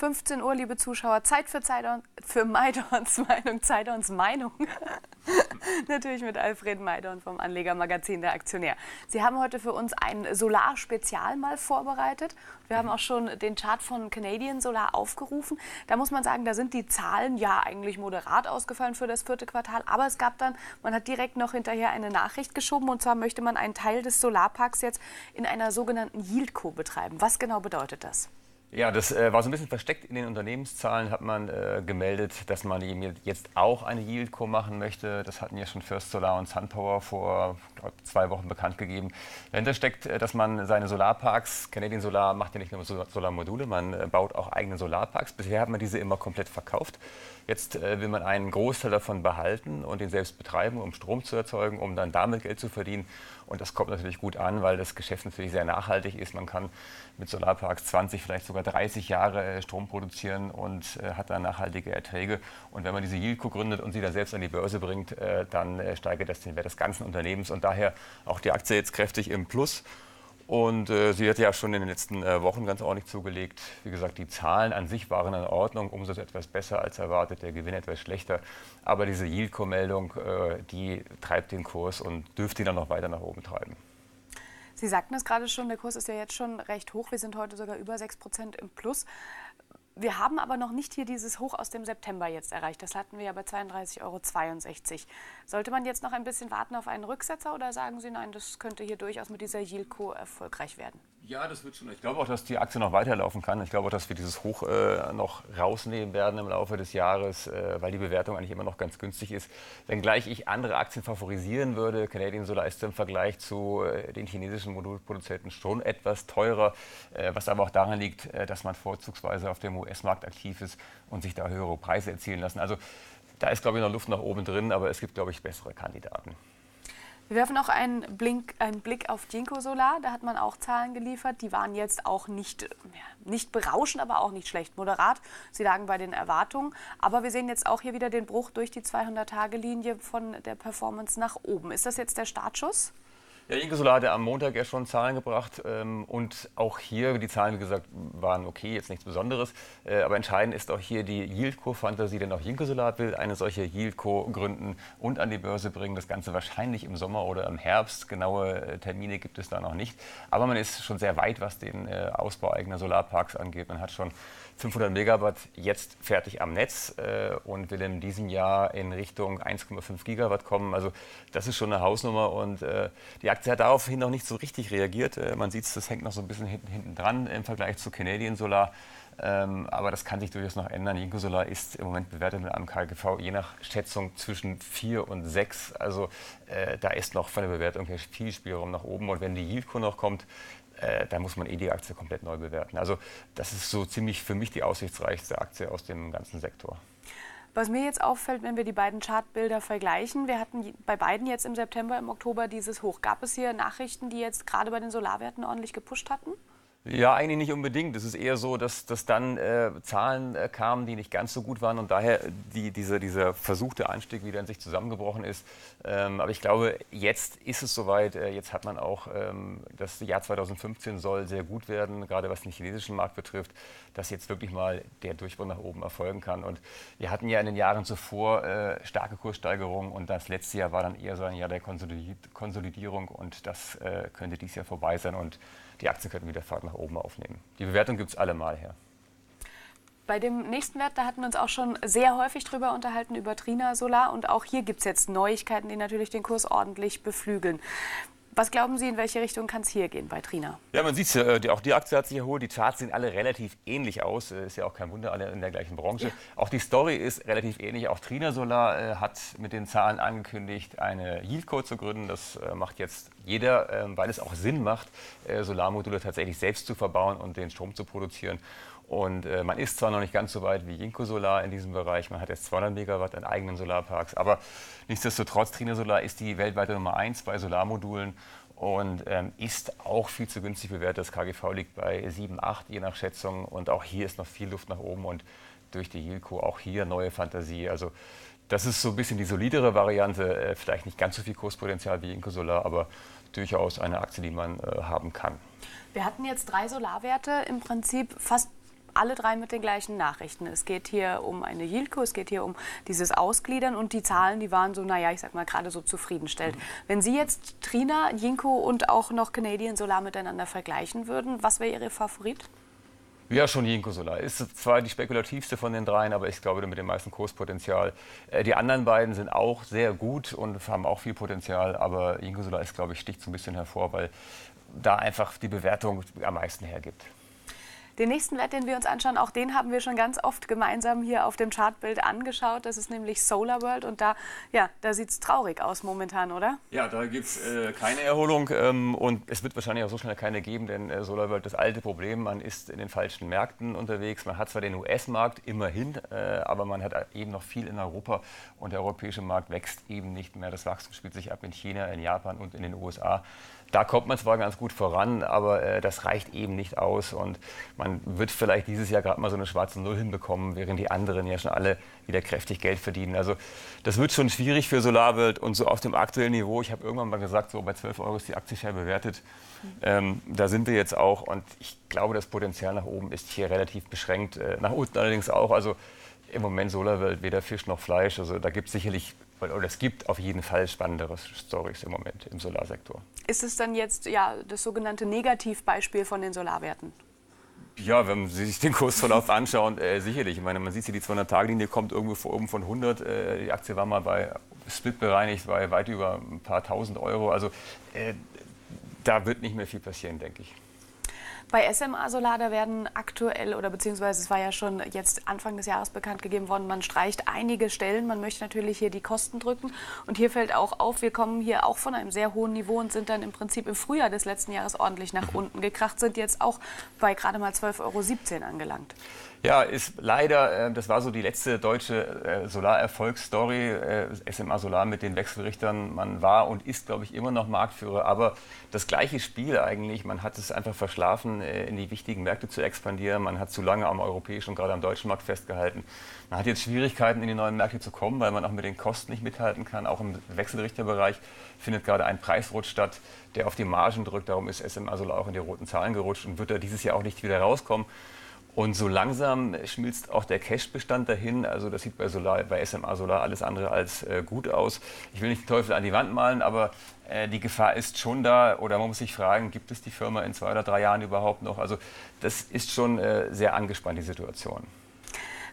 15 Uhr, liebe Zuschauer, Zeit für, Zeit für Maidons Meinung, Zeidons Meinung. Natürlich mit Alfred Maidon vom Anlegermagazin Der Aktionär. Sie haben heute für uns ein Solar-Spezial mal vorbereitet. Wir haben auch schon den Chart von Canadian Solar aufgerufen. Da muss man sagen, da sind die Zahlen ja eigentlich moderat ausgefallen für das vierte Quartal. Aber es gab dann, man hat direkt noch hinterher eine Nachricht geschoben. Und zwar möchte man einen Teil des Solarparks jetzt in einer sogenannten Yieldco betreiben. Was genau bedeutet das? Ja, das äh, war so ein bisschen versteckt in den Unternehmenszahlen, hat man äh, gemeldet, dass man jetzt auch eine Yieldco machen möchte. Das hatten ja schon First Solar und SunPower vor glaub, zwei Wochen bekannt gegeben. Dahinter steckt, äh, dass man seine Solarparks, Canadian Solar macht ja nicht nur Solarmodule, man äh, baut auch eigene Solarparks. Bisher hat man diese immer komplett verkauft. Jetzt äh, will man einen Großteil davon behalten und den selbst betreiben, um Strom zu erzeugen, um dann damit Geld zu verdienen. Und das kommt natürlich gut an, weil das Geschäft natürlich sehr nachhaltig ist. Man kann mit Solarparks 20, vielleicht sogar 30 Jahre äh, Strom produzieren und äh, hat dann nachhaltige Erträge. Und wenn man diese Yieldco gründet und sie dann selbst an die Börse bringt, äh, dann steigert das den Wert des ganzen Unternehmens und daher auch die Aktie jetzt kräftig im Plus. Und äh, sie hat ja schon in den letzten äh, Wochen ganz ordentlich zugelegt. Wie gesagt, die Zahlen an sich waren in Ordnung, Umsatz etwas besser als erwartet, der Gewinn etwas schlechter. Aber diese Yieldco-Meldung, äh, die treibt den Kurs und dürfte ihn dann noch weiter nach oben treiben. Sie sagten es gerade schon, der Kurs ist ja jetzt schon recht hoch. Wir sind heute sogar über 6 Prozent im Plus. Wir haben aber noch nicht hier dieses Hoch aus dem September jetzt erreicht. Das hatten wir ja bei 32,62 Euro. Sollte man jetzt noch ein bisschen warten auf einen Rücksetzer oder sagen Sie, nein, das könnte hier durchaus mit dieser Yieldco erfolgreich werden? Ja, das wird schon. Ich glaube auch, dass die Aktie noch weiterlaufen kann. Ich glaube auch, dass wir dieses Hoch äh, noch rausnehmen werden im Laufe des Jahres, äh, weil die Bewertung eigentlich immer noch ganz günstig ist. Wenngleich ich andere Aktien favorisieren würde. Canadian Solar ist im Vergleich zu äh, den chinesischen Modulproduzenten schon etwas teurer, äh, was aber auch daran liegt, äh, dass man vorzugsweise auf dem US-Markt aktiv ist und sich da höhere Preise erzielen lassen. Also da ist, glaube ich, noch Luft nach oben drin, aber es gibt, glaube ich, bessere Kandidaten. Wir werfen auch einen, Blink, einen Blick auf Ginkgo Solar. Da hat man auch Zahlen geliefert. Die waren jetzt auch nicht, nicht berauschend, aber auch nicht schlecht. Moderat. Sie lagen bei den Erwartungen. Aber wir sehen jetzt auch hier wieder den Bruch durch die 200-Tage-Linie von der Performance nach oben. Ist das jetzt der Startschuss? Ja, Ingesolar hatte am Montag ja schon Zahlen gebracht ähm, und auch hier, die Zahlen, wie gesagt, waren okay, jetzt nichts Besonderes. Äh, aber entscheidend ist auch hier die Yieldco-Fantasie, denn auch Ingesolar will eine solche Yieldco gründen und an die Börse bringen. Das Ganze wahrscheinlich im Sommer oder im Herbst. Genaue äh, Termine gibt es da noch nicht. Aber man ist schon sehr weit, was den äh, Ausbau eigener Solarparks angeht. Man hat schon 500 Megawatt jetzt fertig am Netz äh, und will in diesem Jahr in Richtung 1,5 Gigawatt kommen. Also das ist schon eine Hausnummer und äh, die Aktie hat daraufhin noch nicht so richtig reagiert. Äh, man sieht es, das hängt noch so ein bisschen hinten, hinten dran im Vergleich zu Canadian Solar. Ähm, aber das kann sich durchaus noch ändern. Jinko Solar ist im Moment bewertet mit einem KGV je nach Schätzung zwischen 4 und 6. Also äh, da ist noch von der Bewertung her viel Spielraum nach oben. Und wenn die Yieldco noch kommt, äh, da muss man eh die Aktie komplett neu bewerten. Also das ist so ziemlich für mich die aussichtsreichste Aktie aus dem ganzen Sektor. Was mir jetzt auffällt, wenn wir die beiden Chartbilder vergleichen, wir hatten bei beiden jetzt im September, im Oktober dieses Hoch. Gab es hier Nachrichten, die jetzt gerade bei den Solarwerten ordentlich gepusht hatten? Ja, eigentlich nicht unbedingt. Es ist eher so, dass, dass dann äh, Zahlen äh, kamen, die nicht ganz so gut waren und daher die, diese, dieser versuchte Anstieg wieder in sich zusammengebrochen ist. Ähm, aber ich glaube, jetzt ist es soweit. Äh, jetzt hat man auch, ähm, das Jahr 2015 soll sehr gut werden, gerade was den chinesischen Markt betrifft, dass jetzt wirklich mal der Durchbruch nach oben erfolgen kann. Und wir hatten ja in den Jahren zuvor äh, starke Kurssteigerungen und das letzte Jahr war dann eher so ein Jahr der Konsolidierung und das äh, könnte dieses Jahr vorbei sein. Und die Aktien könnten wieder Fahrt nach oben aufnehmen. Die Bewertung gibt es allemal her. Bei dem nächsten Wert, da hatten wir uns auch schon sehr häufig drüber unterhalten, über Trina Solar. Und auch hier gibt es jetzt Neuigkeiten, die natürlich den Kurs ordentlich beflügeln. Was glauben Sie, in welche Richtung kann es hier gehen bei Trina? Ja, man sieht es, äh, auch die Aktie hat sich erholt. Die Charts sehen alle relativ ähnlich aus. Äh, ist ja auch kein Wunder, alle in der gleichen Branche. Ja. Auch die Story ist relativ ähnlich. Auch Trina Solar äh, hat mit den Zahlen angekündigt, eine Yieldco zu gründen. Das äh, macht jetzt jeder, äh, weil es auch Sinn macht, äh, Solarmodule tatsächlich selbst zu verbauen und den Strom zu produzieren. Und äh, man ist zwar noch nicht ganz so weit wie Jinko Solar in diesem Bereich, man hat jetzt 200 Megawatt an eigenen Solarparks, aber nichtsdestotrotz, Trina Solar ist die weltweite Nummer 1 bei Solarmodulen und ähm, ist auch viel zu günstig bewertet. Das KGV liegt bei 7, 8 je nach Schätzung und auch hier ist noch viel Luft nach oben und durch die Yilco auch hier neue Fantasie. Also das ist so ein bisschen die solidere Variante, äh, vielleicht nicht ganz so viel Kurspotenzial wie Inco Solar, aber durchaus eine Aktie, die man äh, haben kann. Wir hatten jetzt drei Solarwerte im Prinzip fast alle drei mit den gleichen Nachrichten. Es geht hier um eine Yieldco, es geht hier um dieses Ausgliedern und die Zahlen, die waren so, naja, ich sag mal gerade so zufriedenstellend. Mhm. Wenn Sie jetzt Trina, Jinko und auch noch Canadian Solar miteinander vergleichen würden, was wäre Ihr Favorit? Ja, schon Jinko Solar. Ist zwar die spekulativste von den dreien, aber ich glaube mit dem meisten Kurspotenzial. Äh, die anderen beiden sind auch sehr gut und haben auch viel Potenzial, aber Jinko Solar ist, glaube ich, sticht so ein bisschen hervor, weil da einfach die Bewertung am meisten hergibt. Den nächsten Wert, den wir uns anschauen, auch den haben wir schon ganz oft gemeinsam hier auf dem Chartbild angeschaut. Das ist nämlich Solar World und da, ja, da sieht es traurig aus momentan, oder? Ja, da gibt es äh, keine Erholung ähm, und es wird wahrscheinlich auch so schnell keine geben, denn äh, Solar World, das alte Problem, man ist in den falschen Märkten unterwegs. Man hat zwar den US-Markt immerhin, äh, aber man hat eben noch viel in Europa und der europäische Markt wächst eben nicht mehr. Das Wachstum spielt sich ab in China, in Japan und in den USA. Da kommt man zwar ganz gut voran, aber äh, das reicht eben nicht aus. Und man wird vielleicht dieses Jahr gerade mal so eine schwarze Null hinbekommen, während die anderen ja schon alle wieder kräftig Geld verdienen. Also das wird schon schwierig für Solarwelt und so auf dem aktuellen Niveau. Ich habe irgendwann mal gesagt, so bei 12 Euro ist die Aktie schwer bewertet. Ähm, da sind wir jetzt auch und ich glaube, das Potenzial nach oben ist hier relativ beschränkt. Äh, nach unten allerdings auch. Also im Moment Solarwelt weder Fisch noch Fleisch. Also da gibt es sicherlich oder es gibt auf jeden Fall spannendere Stories im Moment im Solarsektor. Ist es dann jetzt ja das sogenannte Negativbeispiel von den Solarwerten? Ja, wenn Sie sich den Kursverlauf anschauen, äh, sicherlich. Ich meine, man sieht hier, die 200-Tage-Linie kommt irgendwo von oben von 100. Äh, die Aktie war mal bei Split bereinigt, bei weit über ein paar tausend Euro. Also äh, da wird nicht mehr viel passieren, denke ich. Bei SMA Solar, da werden aktuell oder beziehungsweise es war ja schon jetzt Anfang des Jahres bekannt gegeben worden, man streicht einige Stellen. Man möchte natürlich hier die Kosten drücken. Und hier fällt auch auf, wir kommen hier auch von einem sehr hohen Niveau und sind dann im Prinzip im Frühjahr des letzten Jahres ordentlich nach unten gekracht, sind jetzt auch bei gerade mal 12,17 Euro angelangt. Ja, ist leider, äh, das war so die letzte deutsche äh, Solarerfolgsstory, äh, SMA Solar mit den Wechselrichtern. Man war und ist, glaube ich, immer noch Marktführer, aber das gleiche Spiel eigentlich. Man hat es einfach verschlafen, in die wichtigen Märkte zu expandieren. Man hat zu lange am europäischen und gerade am deutschen Markt festgehalten. Man hat jetzt Schwierigkeiten, in die neuen Märkte zu kommen, weil man auch mit den Kosten nicht mithalten kann. Auch im Wechselrichterbereich findet gerade ein Preisrutsch statt, der auf die Margen drückt. Darum ist SMA Solar auch in die roten Zahlen gerutscht und wird da dieses Jahr auch nicht wieder rauskommen. Und so langsam schmilzt auch der Cash-Bestand dahin. Also das sieht bei, Solar, bei SMA Solar alles andere als äh, gut aus. Ich will nicht den Teufel an die Wand malen, aber äh, die Gefahr ist schon da. Oder man muss sich fragen, gibt es die Firma in zwei oder drei Jahren überhaupt noch? Also das ist schon äh, sehr angespannt, die Situation.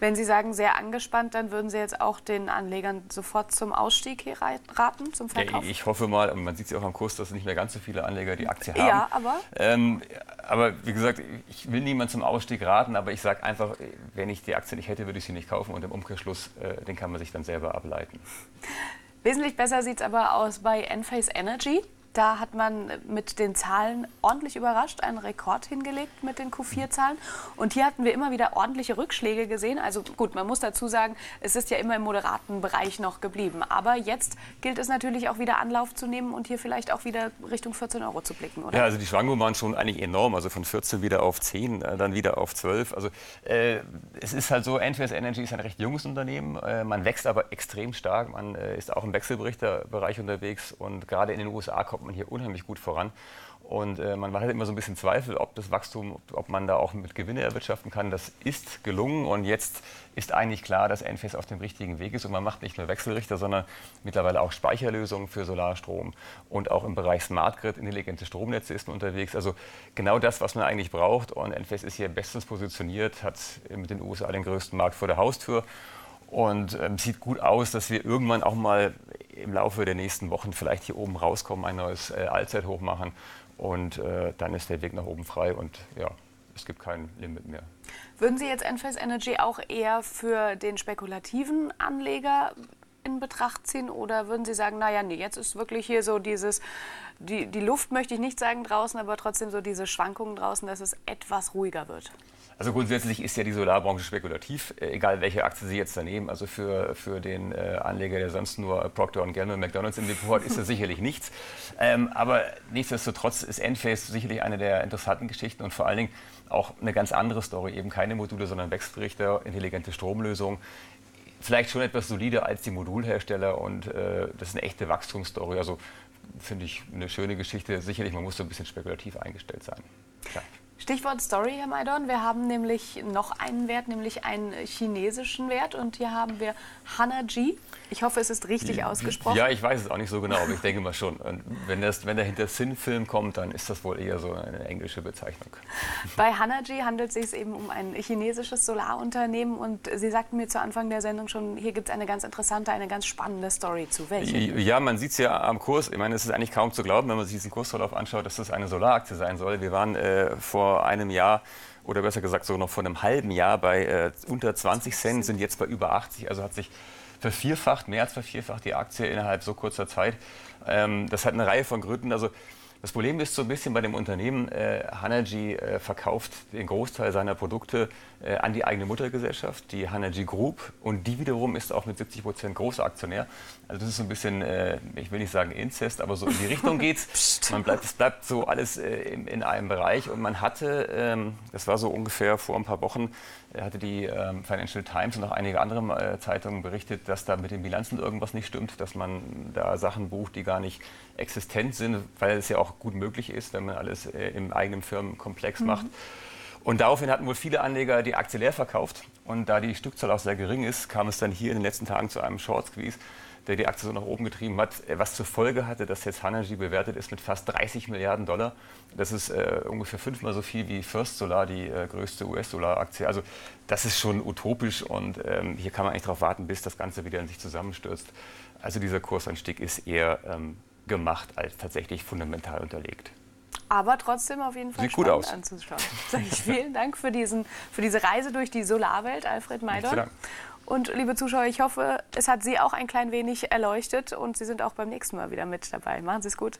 Wenn Sie sagen, sehr angespannt, dann würden Sie jetzt auch den Anlegern sofort zum Ausstieg hier raten, zum Verkauf? Ja, ich hoffe mal, man sieht es ja auch am Kurs, dass nicht mehr ganz so viele Anleger die Aktie haben. Ja, aber? Ähm, aber wie gesagt, ich will niemand zum Ausstieg raten, aber ich sage einfach, wenn ich die Aktie nicht hätte, würde ich sie nicht kaufen und im Umkehrschluss, äh, den kann man sich dann selber ableiten. Wesentlich besser sieht es aber aus bei Enphase Energy. Da hat man mit den Zahlen ordentlich überrascht, einen Rekord hingelegt mit den Q4-Zahlen. Und hier hatten wir immer wieder ordentliche Rückschläge gesehen. Also gut, man muss dazu sagen, es ist ja immer im moderaten Bereich noch geblieben. Aber jetzt gilt es natürlich auch wieder Anlauf zu nehmen und hier vielleicht auch wieder Richtung 14 Euro zu blicken, oder? Ja, also die Schwankungen waren schon eigentlich enorm. Also von 14 wieder auf 10, äh, dann wieder auf 12. Also äh, es ist halt so, NFS Energy ist ein recht junges Unternehmen. Äh, man wächst aber extrem stark. Man äh, ist auch im Wechselberichterbereich unterwegs und gerade in den USA kommt man hier unheimlich gut voran. Und äh, man hatte immer so ein bisschen Zweifel, ob das Wachstum, ob man da auch mit Gewinne erwirtschaften kann. Das ist gelungen und jetzt ist eigentlich klar, dass Enphase auf dem richtigen Weg ist und man macht nicht nur Wechselrichter, sondern mittlerweile auch Speicherlösungen für Solarstrom und auch im Bereich Smart Grid, intelligente Stromnetze ist man unterwegs. Also genau das, was man eigentlich braucht und Enphase ist hier bestens positioniert, hat mit den USA den größten Markt vor der Haustür und ähm, sieht gut aus, dass wir irgendwann auch mal im Laufe der nächsten Wochen vielleicht hier oben rauskommen, ein neues äh, Allzeithoch machen und äh, dann ist der Weg nach oben frei und ja, es gibt kein Limit mehr. Würden Sie jetzt Enphase Energy auch eher für den spekulativen Anleger in Betracht ziehen oder würden Sie sagen, naja, nee, jetzt ist wirklich hier so dieses, die, die Luft möchte ich nicht sagen draußen, aber trotzdem so diese Schwankungen draußen, dass es etwas ruhiger wird? Also grundsätzlich ist ja die Solarbranche spekulativ, äh, egal welche Aktie Sie jetzt da nehmen. Also für, für den äh, Anleger, der sonst nur Procter Gamble und McDonalds im Depot hat, ist das sicherlich nichts. Ähm, aber nichtsdestotrotz ist Enphase sicherlich eine der interessanten Geschichten und vor allen Dingen auch eine ganz andere Story. Eben keine Module, sondern Wechselrichter, intelligente Stromlösungen. Vielleicht schon etwas solider als die Modulhersteller und äh, das ist eine echte Wachstumsstory. Also finde ich eine schöne Geschichte. Sicherlich, man muss so ein bisschen spekulativ eingestellt sein. Klar. Stichwort Story, Herr Maidon. Wir haben nämlich noch einen Wert, nämlich einen chinesischen Wert. Und hier haben wir Hanaji. Ich hoffe, es ist richtig ausgesprochen. Ja, ich weiß es auch nicht so genau, aber ich denke mal schon. Und wenn, das, wenn dahinter Sin-Film kommt, dann ist das wohl eher so eine englische Bezeichnung. Bei Hanaji handelt es sich eben um ein chinesisches Solarunternehmen. Und Sie sagten mir zu Anfang der Sendung schon, hier gibt es eine ganz interessante, eine ganz spannende Story zu. Welche? Ja, man sieht es ja am Kurs. Ich meine, es ist eigentlich kaum zu glauben, wenn man sich diesen Kursverlauf anschaut, dass das eine Solaraktie sein soll. Wir waren äh, vor einem Jahr oder besser gesagt sogar noch vor einem halben Jahr bei äh, unter 20 Cent, sind jetzt bei über 80. Also hat sich vervierfacht, mehr als vervierfacht die Aktie innerhalb so kurzer Zeit. Ähm, das hat eine Reihe von Gründen. Also das Problem ist so ein bisschen bei dem Unternehmen, äh, Hanergy äh, verkauft den Großteil seiner Produkte äh, an die eigene Muttergesellschaft, die Hanergy Group. Und die wiederum ist auch mit 70 Prozent Großaktionär. Also das ist so ein bisschen, äh, ich will nicht sagen Inzest, aber so in die Richtung geht's. man bleibt, es bleibt so alles äh, in, in, einem Bereich. Und man hatte, ähm, das war so ungefähr vor ein paar Wochen, hatte die ähm, Financial Times und auch einige andere äh, Zeitungen berichtet, dass da mit den Bilanzen irgendwas nicht stimmt, dass man da Sachen bucht, die gar nicht existent sind, weil es ja auch gut möglich ist, wenn man alles äh, im eigenen Firmenkomplex mhm. macht. Und daraufhin hatten wohl viele Anleger die Aktie leer verkauft. Und da die Stückzahl auch sehr gering ist, kam es dann hier in den letzten Tagen zu einem Short Squeeze der die Aktie so nach oben getrieben hat, äh, was zur Folge hatte, dass jetzt Hanergy bewertet ist mit fast 30 Milliarden Dollar. Das ist äh, ungefähr fünfmal so viel wie First Solar, die äh, größte US-Solar-Aktie. Also das ist schon utopisch und ähm, hier kann man eigentlich darauf warten, bis das Ganze wieder in sich zusammenstürzt. Also dieser Kursanstieg ist eher ähm, gemacht als tatsächlich fundamental unterlegt. Aber trotzdem auf jeden Fall Sieht spannend gut aus. anzuschauen. Sag ich vielen Dank für, diesen, für diese Reise durch die Solarwelt, Alfred Maidon. Und liebe Zuschauer, ich hoffe, es hat Sie auch ein klein wenig erleuchtet und Sie sind auch beim nächsten Mal wieder mit dabei. Machen Sie es gut.